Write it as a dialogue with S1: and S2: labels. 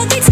S1: I'ma get